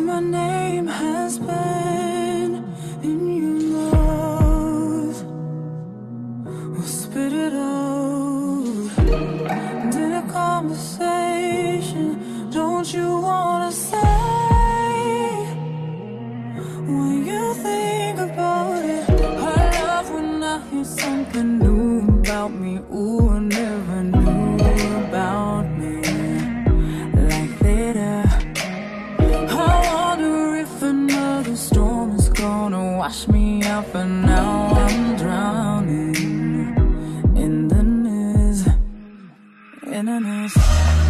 my name has been in your mouth, well, spit it out. And in a conversation, don't you wanna say when you think about it? I love when I hear something new about me. Ooh, I never wash me out, but now I'm drowning in the news, in the mist.